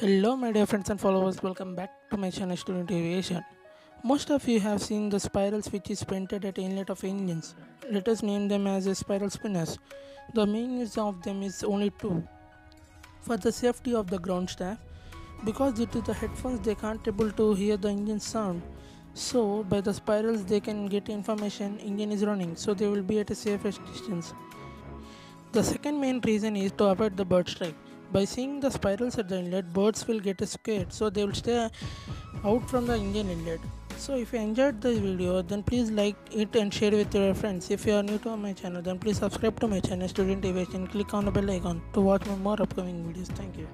Hello, my dear friends and followers. Welcome back to my channel, Student Aviation. Most of you have seen the spirals which is painted at inlet of engines. Let us name them as spiral spinners. The main use of them is only two. For the safety of the ground staff, because due to the headphones they can't able to hear the engine sound. So by the spirals they can get information engine is running. So they will be at a safest distance. The second main reason is to avoid the bird strike. By seeing the spirals at the inlet, birds will get scared, so they will stay out from the engine inlet. So if you enjoyed this video, then please like it and share with your friends. If you are new to my channel, then please subscribe to my channel Student Aviation. Click on the bell icon to watch more upcoming videos. Thank you.